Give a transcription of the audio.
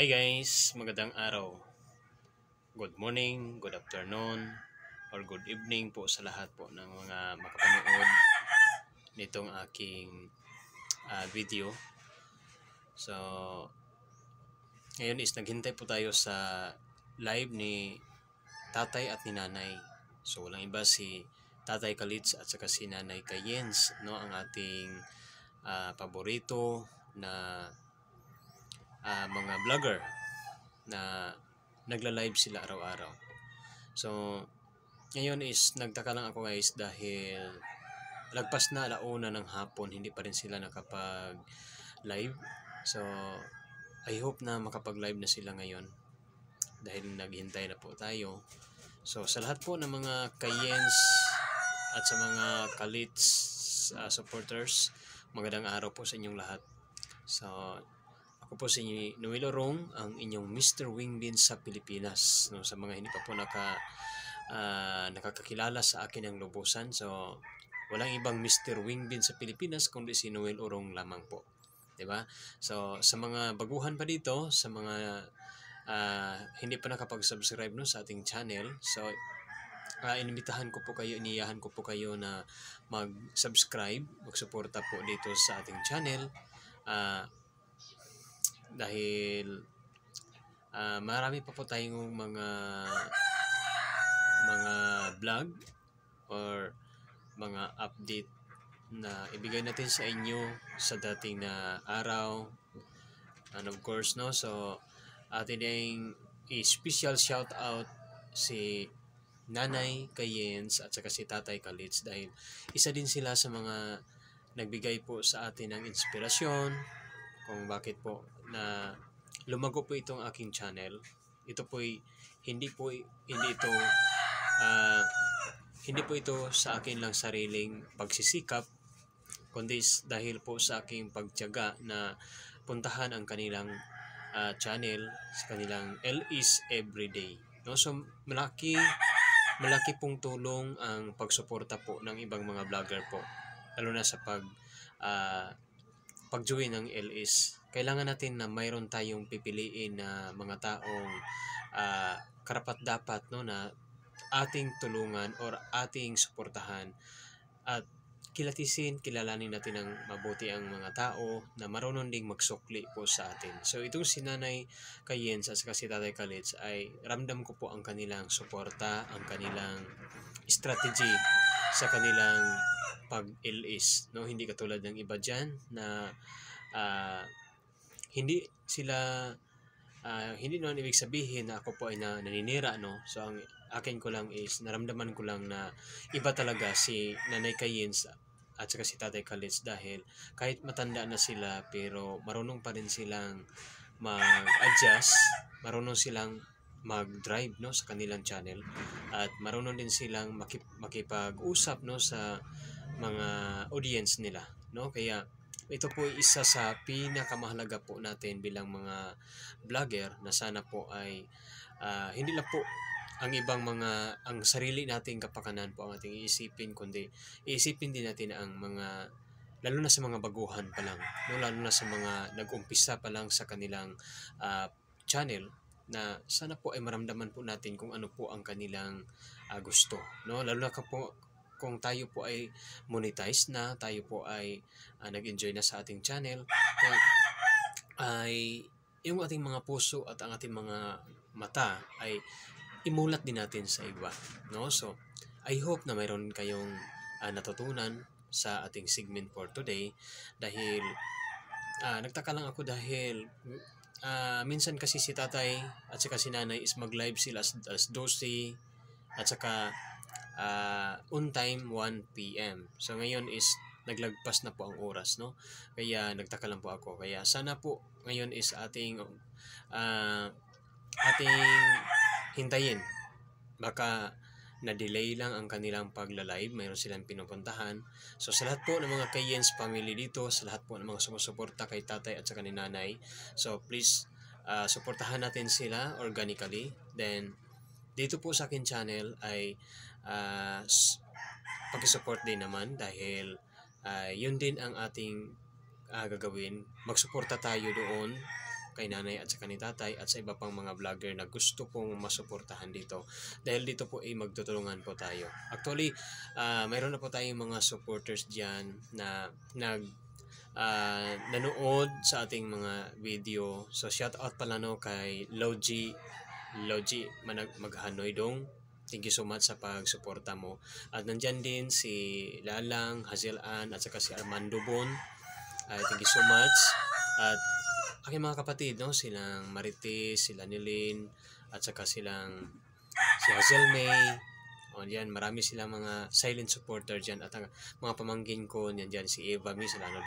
Hi guys, magandang araw. Good morning, good afternoon, or good evening po sa lahat po ng mga makapanood nitong aking uh, video. So, ngayon is naghintay po tayo sa live ni tatay at ni nanay. So, walang iba si tatay Kalits at saka si nanay Kayens, no? ang ating uh, paborito na uh, mga vlogger na nagla-live sila araw-araw. So, ngayon is nagtaka lang ako guys dahil lagpas na alauna ng hapon, hindi pa rin sila nakapag-live. So, I hope na makapag-live na sila ngayon dahil naghintay na po tayo. So, sa lahat po ng mga Kayens at sa mga Kalits uh, supporters, magandang araw po sa inyong lahat. So, ako po si Noel Orong, ang inyong Mr. Wingbin sa Pilipinas. No, sa mga hindi pa po naka, uh, nakakakilala sa akin ang lubusan. So, walang ibang Mr. Wingbin sa Pilipinas kundi si Noel Orong lamang po. 'di ba? So, sa mga baguhan pa dito, sa mga uh, hindi pa nakapag-subscribe no sa ating channel, so uh, inimbitahan ko po kayo, iniyahan ko po kayo na mag-subscribe, mag-suporta po dito sa ating channel. Uh, dahil uh, marami pa po tayong mga mga vlog or mga update na ibigay natin sa inyo sa dating na araw. And of course no so atin ding i-special shout out si Nanay Kayens at saka si Tatay Kalits dahil isa din sila sa mga nagbigay po sa atin ng inspirasyon kung bakit po na lumago po itong aking channel. Ito po hindi po hindi ito uh, hindi po ito sa akin lang sariling pagsisikap kundi dahil po sa aking pagtiyaga na puntahan ang kanilang uh, channel sa kanilang L is everyday. No? So malaki malaki pong tulong ang pagsuporta po ng ibang mga vlogger po lalo na sa pag uh, pag-join ng LS, kailangan natin na mayroon tayong pipiliin na mga taong uh, karapat dapat no na ating tulungan or ating suportahan. At kilatisin, kilalanin natin ng mabuti ang mga tao na marunong ding magsukli po sa atin. So itong si Nanay Kayens at si Tatay Kalits ay ramdam ko po ang kanilang suporta, ang kanilang strategy sa kanilang pag-LS. No? Hindi katulad ng iba dyan na uh, hindi sila uh, hindi naman ibig sabihin na ako po ay na, naninira no so ang akin ko lang is naramdaman ko lang na iba talaga si Nanay Kayens at saka si Tatay Kalits dahil kahit matanda na sila pero marunong pa rin silang mag-adjust marunong silang mag-drive no sa kanilang channel. At marunong din silang makip- makipag-usap no sa mga audience nila no? Kaya ito po ay isa sa pinakamahalaga po natin bilang mga vlogger na sana po ay uh, hindi lang po ang ibang mga ang sarili nating kapakanan po ang ating iisipin kundi iisipin din natin ang mga lalo na sa mga baguhan pa lang no? Lalo na sa mga nag-umpisa pa lang sa kanilang uh, channel na sana po ay maramdaman po natin kung ano po ang kanilang uh, gusto no lalo na po kung tayo po ay monetize na, tayo po ay uh, nag-enjoy na sa ating channel, ay yung ating mga puso at ang ating mga mata ay imulat din natin sa iba. No? So, I hope na mayroon kayong uh, natutunan sa ating segment for today dahil uh, nagtaka lang ako dahil uh, minsan kasi si tatay at saka si nanay is mag-live sila as, as 12 at saka uh, on time 1 p.m. So ngayon is naglagpas na po ang oras no. Kaya nagtaka lang po ako. Kaya sana po ngayon is ating uh, ating hintayin. Baka na-delay lang ang kanilang pagla-live, mayroon silang pinupuntahan. So sa lahat po ng mga Kayens family dito, sa lahat po ng mga sumusuporta kay tatay at sa ni nanay, so please uh, suportahan natin sila organically. Then dito po sa akin channel ay uh, pag-support din naman dahil uh, yun din ang ating uh, gagawin. Magsuporta tayo doon kay nanay at saka ni tatay at sa iba pang mga vlogger na gusto pong masuportahan dito. Dahil dito po ay magtutulungan po tayo. Actually, ah, mayroon na po tayong mga supporters dyan na nag ah, nanood sa ating mga video. So shout out pala no kay Logi Logi Manag Maghanoy dong. Thank you so much sa pagsuporta mo. At nandyan din si Lalang, Hazel Ann, at saka si Armando Bon. Ay, thank you so much. At aking mga kapatid, no? silang Marites, sila Nilin, at saka silang si Hazel May. O yan, marami silang mga silent supporter dyan. At ang mga pamangkin ko, yan dyan, si Eva Mi, sila